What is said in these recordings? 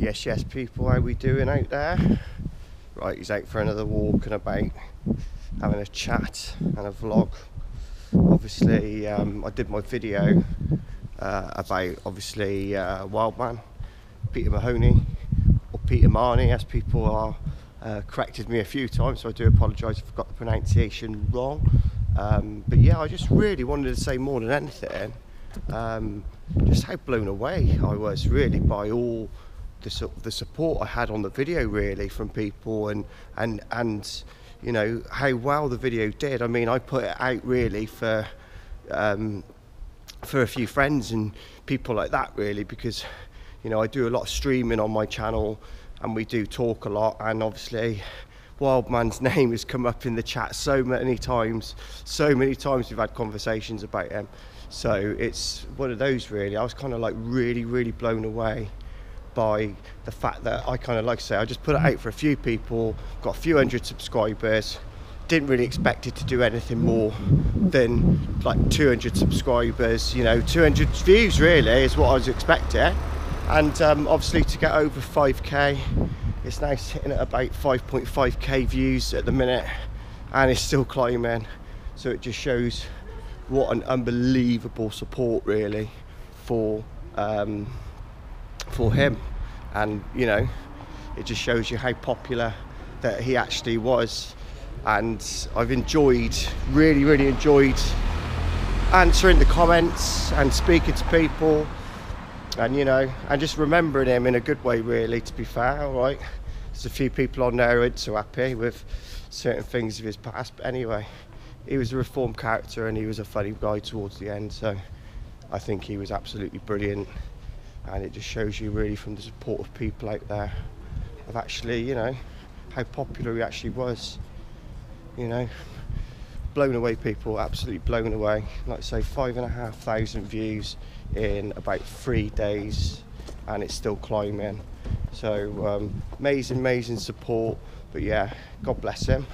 Yes, yes, people, how we doing out there? Right, he's out for another walk and about, having a chat and a vlog. Obviously, um, I did my video uh, about obviously uh, Wildman, Peter Mahoney, or Peter Marney, as people are uh, corrected me a few times, so I do apologise if I got the pronunciation wrong. Um, but yeah, I just really wanted to say more than anything, um, just how blown away I was really by all the, the support I had on the video really from people and and and you know how well the video did. I mean, I put it out really for um, for a few friends and people like that really because you know I do a lot of streaming on my channel and we do talk a lot. And obviously Wildman's name has come up in the chat so many times so many times we've had conversations about him. So it's one of those really. I was kind of like really really blown away by the fact that I kind of like I say I just put it out for a few people got a few hundred subscribers didn't really expect it to do anything more than like 200 subscribers you know 200 views really is what I was expecting. And um, obviously to get over 5k it's now sitting at about 5.5k views at the minute and it's still climbing. So it just shows what an unbelievable support really for um, for him. And you know it just shows you how popular that he actually was. And I've enjoyed really really enjoyed answering the comments and speaking to people and you know and just remembering him in a good way really to be fair all right? There's a few people on there who aren't so happy with certain things of his past but anyway he was a reformed character and he was a funny guy towards the end so I think he was absolutely brilliant and it just shows you really from the support of people out there of actually you know how popular he actually was you know. Blown away people absolutely blown away. Like say five and a half thousand views in about three days and it's still climbing. So um, amazing amazing support. But yeah God bless him.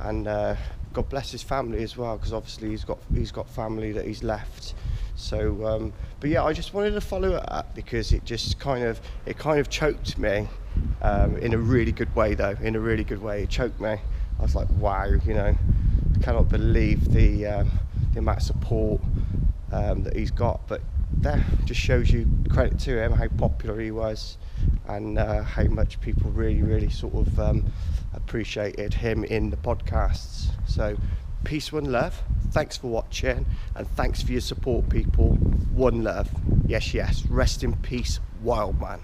And uh, God bless his family as well because obviously he's got he's got family that he's left so um, but yeah I just wanted to follow it up because it just kind of it kind of choked me um, in a really good way though in a really good way it choked me I was like wow you know I cannot believe the um, the amount of support um, that he's got. But that just shows you credit to him how popular he was and uh, how much people really, really sort of um, appreciated him in the podcasts. So, peace, one love. Thanks for watching and thanks for your support, people. One love. Yes, yes. Rest in peace, Wildman.